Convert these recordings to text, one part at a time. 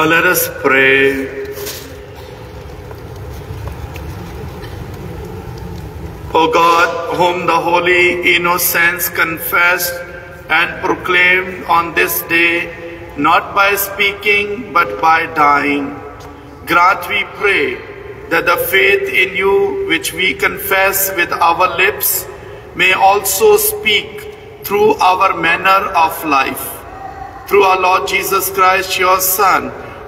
Oh, let us pray. O God, whom the holy innocents confessed and proclaimed on this day, not by speaking but by dying, grant, we pray, that the faith in you which we confess with our lips may also speak through our manner of life through our Lord Jesus Christ, your Son,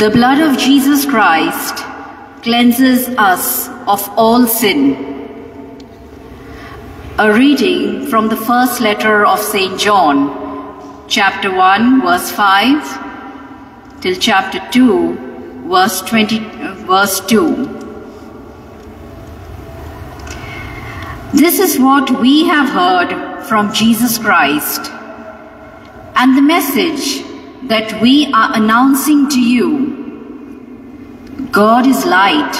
The blood of Jesus Christ cleanses us of all sin. A reading from the first letter of St. John, chapter 1, verse 5 till chapter 2, verse 20, uh, verse 2. This is what we have heard from Jesus Christ and the message that we are announcing to you. God is light.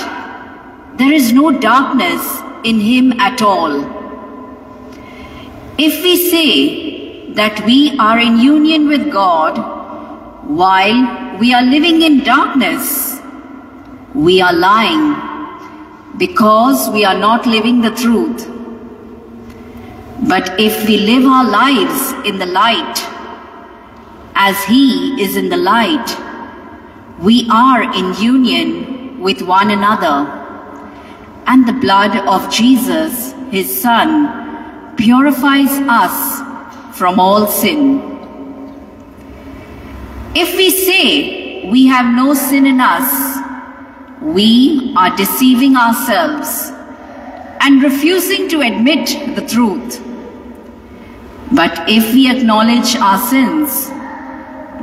There is no darkness in him at all. If we say that we are in union with God while we are living in darkness, we are lying because we are not living the truth. But if we live our lives in the light, as He is in the light, we are in union with one another, and the blood of Jesus, his Son, purifies us from all sin. If we say we have no sin in us, we are deceiving ourselves and refusing to admit the truth. But if we acknowledge our sins,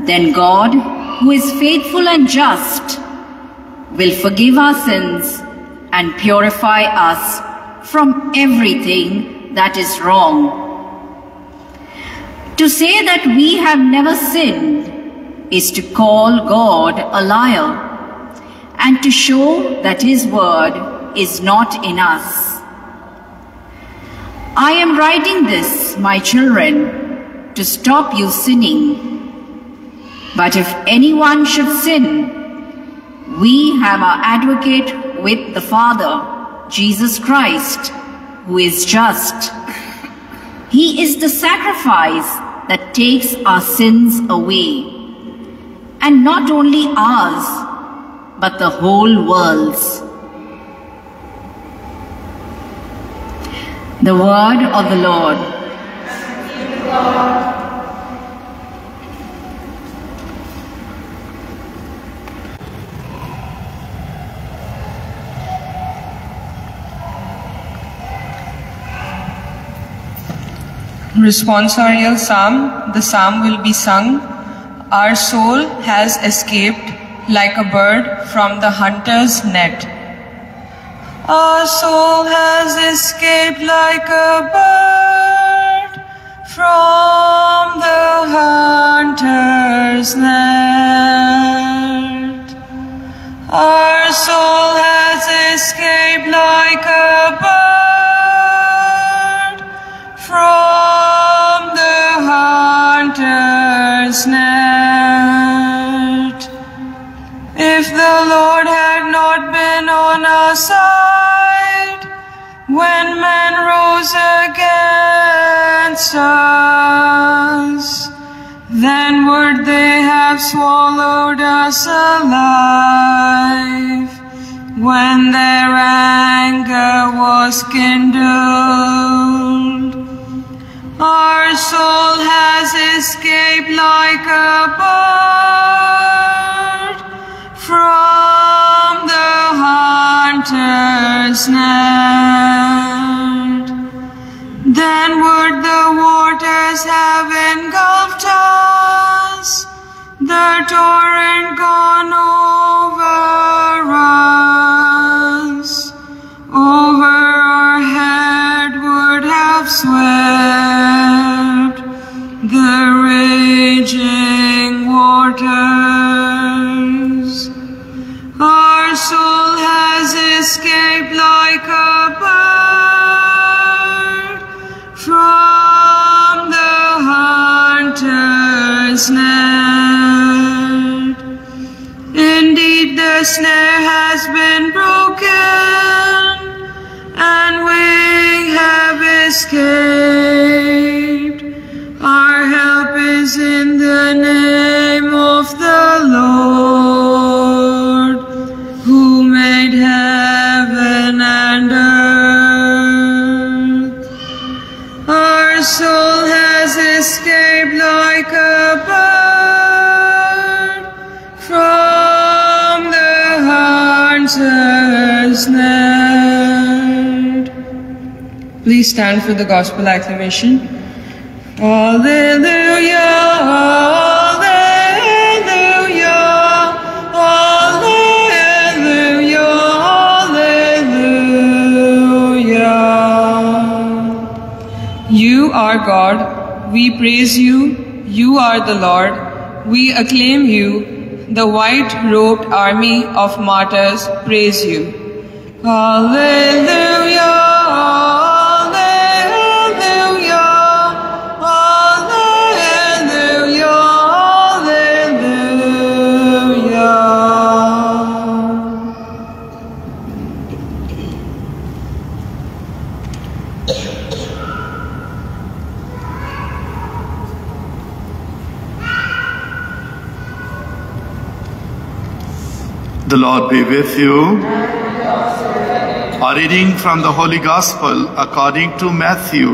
then God, who is faithful and just, will forgive our sins and purify us from everything that is wrong. To say that we have never sinned is to call God a liar and to show that His word is not in us. I am writing this, my children, to stop you sinning. But if anyone should sin, we have our advocate with the Father, Jesus Christ, who is just. He is the sacrifice that takes our sins away, and not only ours, but the whole world's. The word of the Lord. Responsorial Psalm. The psalm will be sung. Our soul has escaped like a bird from the hunter's net. Our soul has escaped like a bird from the hunter's net. Our soul has escaped like a bird from side, when men rose against us, then would they have swallowed us alive when their anger was kindled. Our soul has escaped like a bird hunter's Please stand for the gospel acclamation. Hallelujah. You are God, we praise you, you are the Lord, we acclaim you, the white robed army of martyrs praise you. Hallelujah, Be with you. A reading from the Holy Gospel according to Matthew.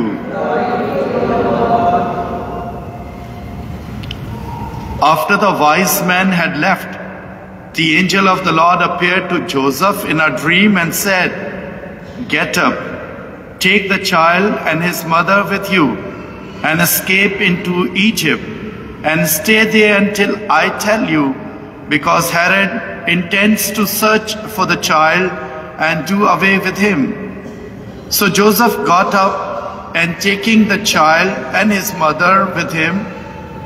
After the wise men had left, the angel of the Lord appeared to Joseph in a dream and said, Get up, take the child and his mother with you, and escape into Egypt, and stay there until I tell you, because Herod intends to search for the child and do away with him. So Joseph got up and taking the child and his mother with him,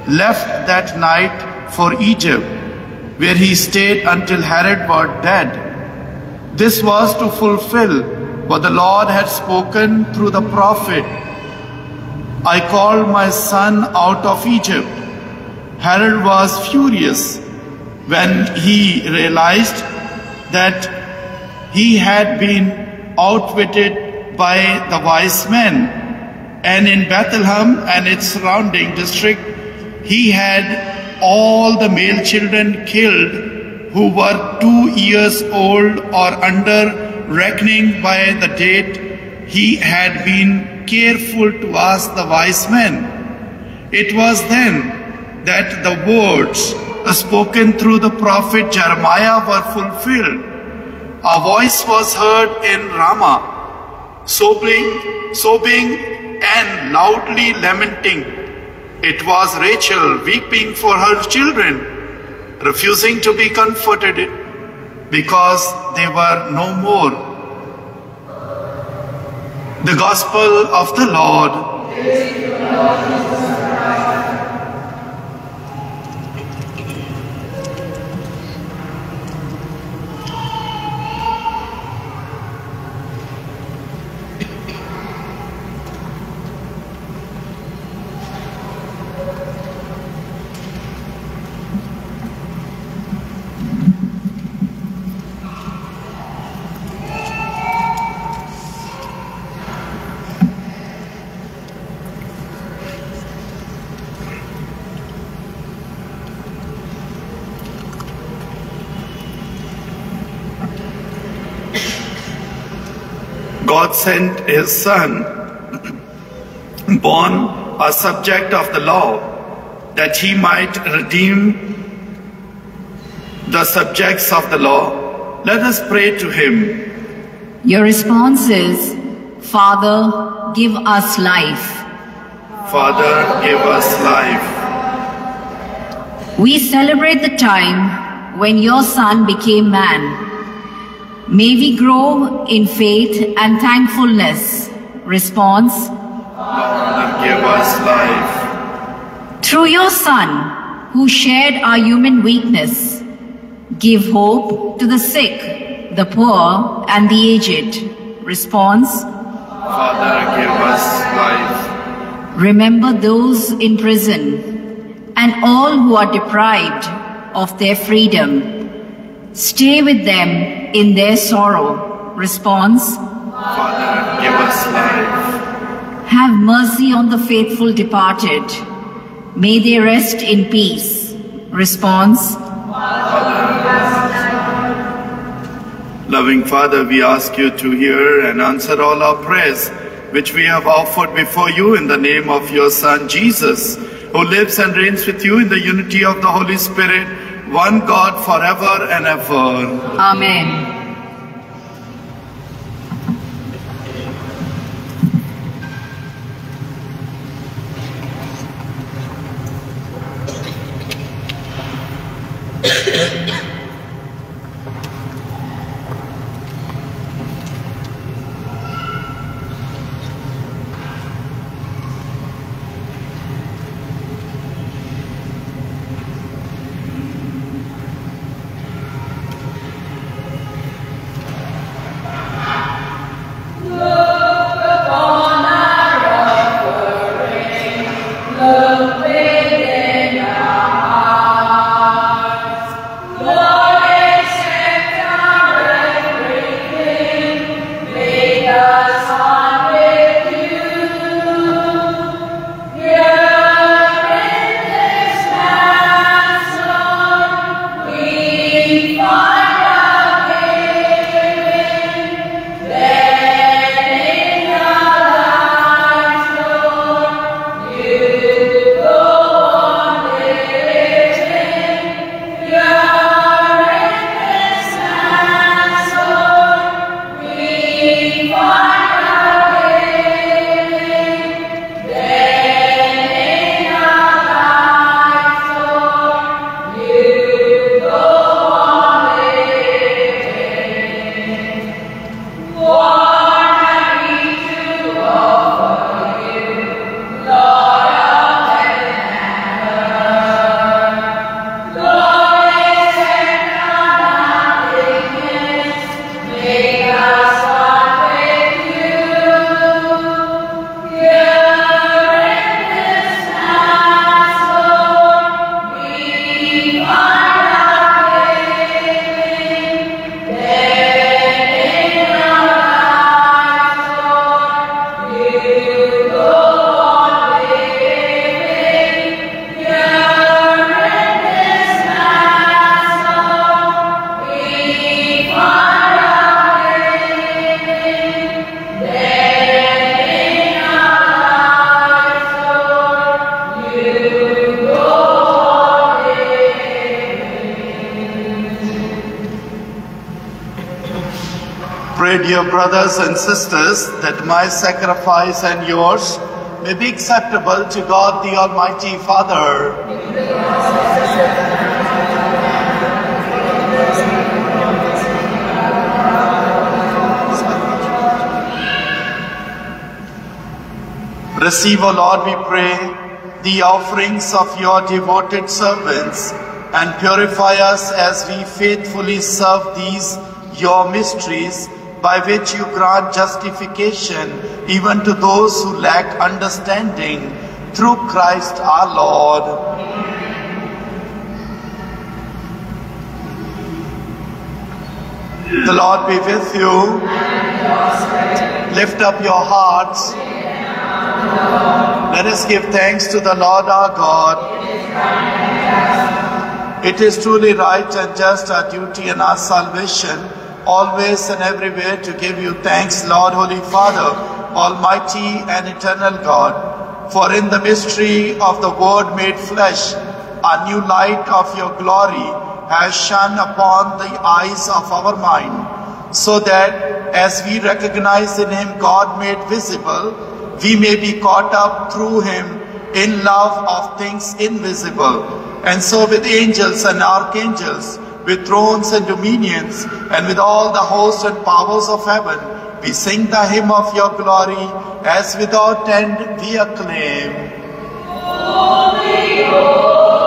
left that night for Egypt, where he stayed until Herod was dead. This was to fulfill what the Lord had spoken through the prophet. I called my son out of Egypt. Herod was furious when he realized that he had been outwitted by the wise men. And in Bethlehem and its surrounding district, he had all the male children killed who were two years old or under, reckoning by the date he had been careful to ask the wise men. It was then that the words spoken through the prophet Jeremiah were fulfilled. A voice was heard in Ramah, sobbing, sobbing and loudly lamenting. It was Rachel weeping for her children, refusing to be comforted because they were no more. The Gospel of the Lord. God sent his son, born a subject of the law, that he might redeem the subjects of the law. Let us pray to him. Your response is, Father, give us life. Father, give us life. We celebrate the time when your Son became man. May we grow in faith and thankfulness. Response Father, give us life. Through your Son, who shared our human weakness, give hope to the sick, the poor, and the aged. Response Father, give us life. Remember those in prison and all who are deprived of their freedom. Stay with them in their sorrow. Response Father, give us life. Have mercy on the faithful departed. May they rest in peace. Response Father, Loving Father, we ask you to hear and answer all our prayers, which we have offered before you in the name of your Son Jesus, who lives and reigns with you in the unity of the Holy Spirit, one God forever and ever. Amen. Brothers and sisters, that my sacrifice and yours may be acceptable to God the Almighty Father. Receive, O Lord, we pray, the offerings of your devoted servants and purify us as we faithfully serve these your mysteries by which you grant justification even to those who lack understanding through Christ our Lord. The Lord be with you. Lift up your hearts. Let us give thanks to the Lord our God. It is truly right and just our duty and our salvation, always and everywhere to give you thanks, Lord, Holy Father, Almighty and eternal God. For in the mystery of the Word made flesh, a new light of your glory has shone upon the eyes of our mind, so that as we recognize in him God made visible, we may be caught up through him in love of things invisible. And so with angels and archangels, with thrones and dominions, and with all the hosts and powers of heaven, we sing the hymn of your glory, as without end we acclaim. You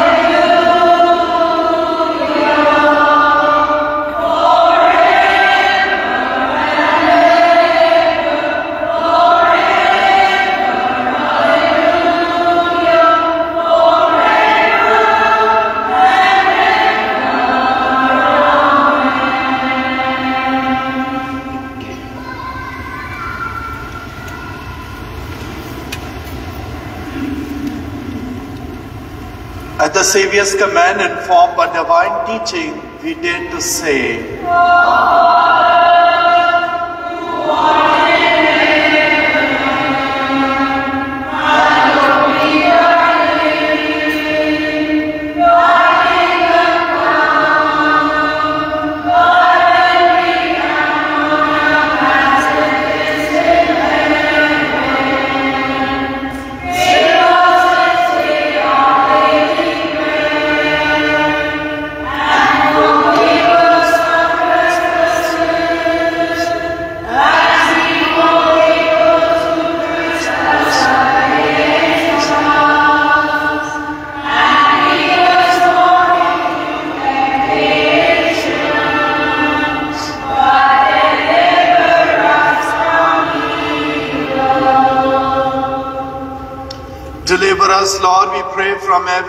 the Saviour's command and formed by divine teaching, we dare to say,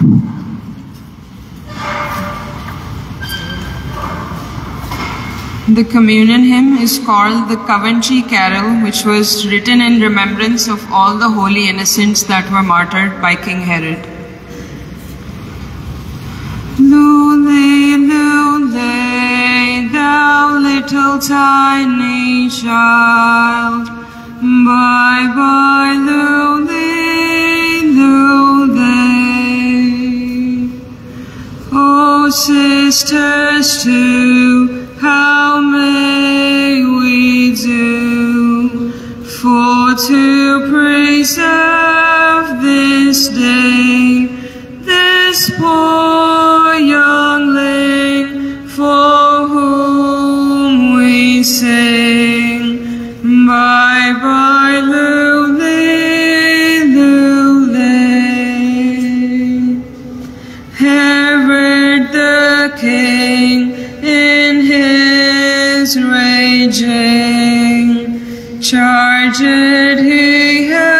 The communion hymn is called the Coventry Carol, which was written in remembrance of all the holy innocents that were martyred by King Herod. Lule, lule, thou little tiny child, bye bye, lule. Sisters, too, how may we do for to preserve this day, this poor youngling for whom we sing? Bye bye, charged he had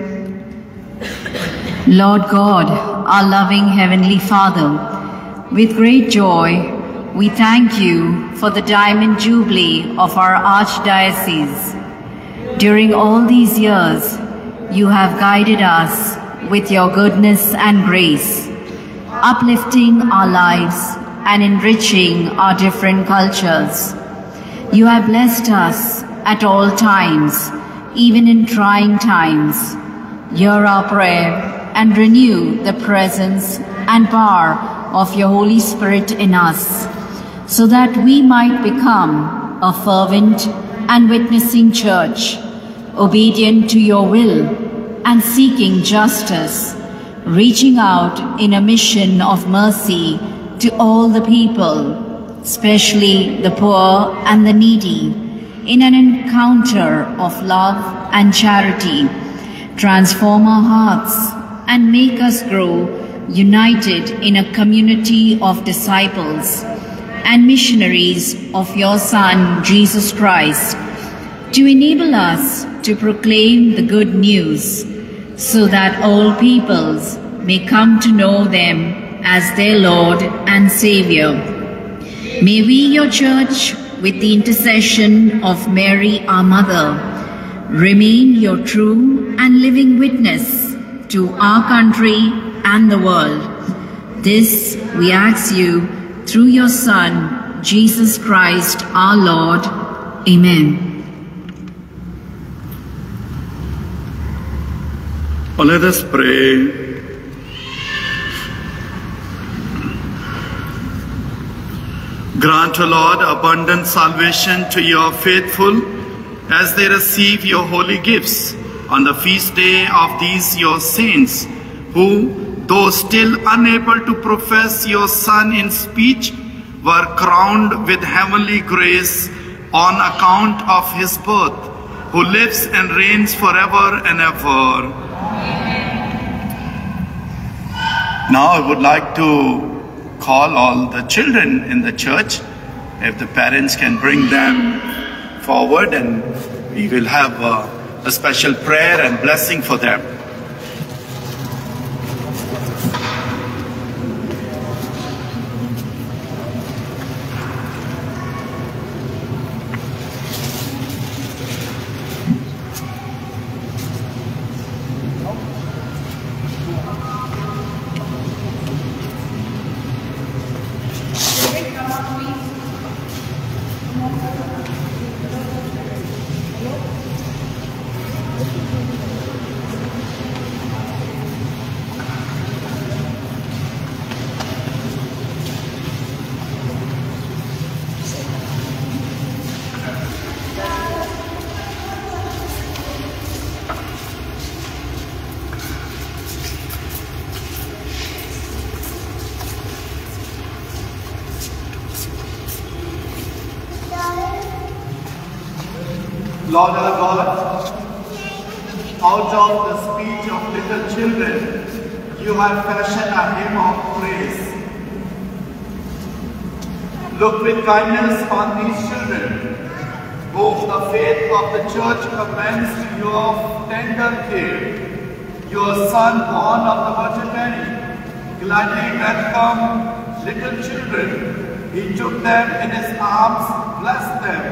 Lord God, our loving Heavenly Father, with great joy we thank you for the Diamond Jubilee of our Archdiocese. During all these years, you have guided us with your goodness and grace, uplifting our lives and enriching our different cultures. You have blessed us at all times, even in trying times. Hear our prayer and renew the presence and power of your Holy Spirit in us, so that we might become a fervent and witnessing church, obedient to your will and seeking justice, reaching out in a mission of mercy to all the people, especially the poor and the needy, in an encounter of love and charity. Transform our hearts and make us grow united in a community of disciples and missionaries of your Son, Jesus Christ, to enable us to proclaim the good news so that all peoples may come to know them as their Lord and Savior. May we, your church, with the intercession of Mary, our Mother, remain your true and living witness to our country and the world. This we ask you through your Son, Jesus Christ our Lord. Amen. Oh, let us pray. Grant, O Lord, abundant salvation to your faithful as they receive your holy gifts on the feast day of these your saints, who, though still unable to profess your Son in speech, were crowned with heavenly grace on account of his birth, who lives and reigns forever and ever. Now I would like to call all the children in the church, if the parents can bring them forward and we will have a, a special prayer and blessing for them. Lord our God, out of the speech of little children, you have fashioned a hymn of praise. Look with kindness on these children, whom the faith of the church commends to you of tender care. Your son, born of the Virgin Mary, gladly welcomed little children. He took them in his arms, blessed them,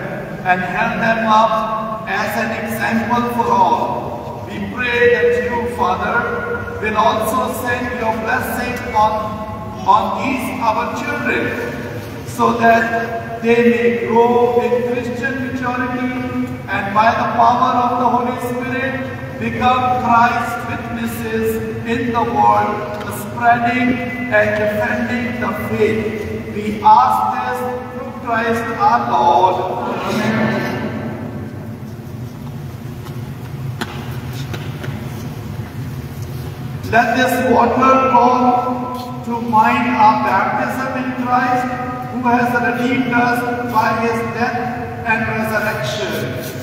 and held them up as an example for all. We pray that you, Father, will also send your blessing on, on these our children, so that they may grow in Christian maturity and by the power of the Holy Spirit become Christ's witnesses in the world, spreading and defending the faith. We ask this through Christ our Lord. Let this water call to mind our baptism in Christ, who has redeemed us by his death and resurrection.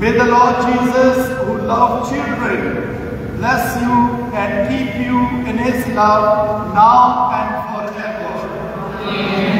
May the Lord Jesus, who loved children, bless you and keep you in his love now and forever. Amen.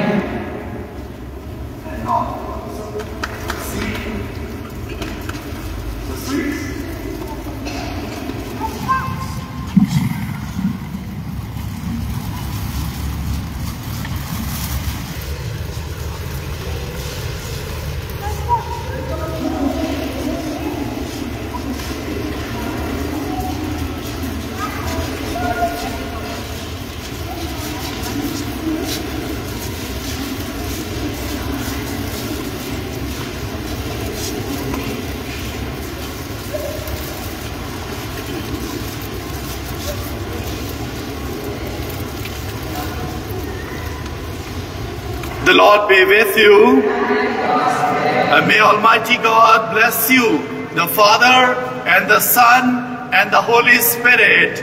The Lord be with you. And may Almighty God bless you, the Father and the Son and the Holy Spirit.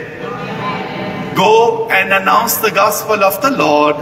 Go and announce the gospel of the Lord.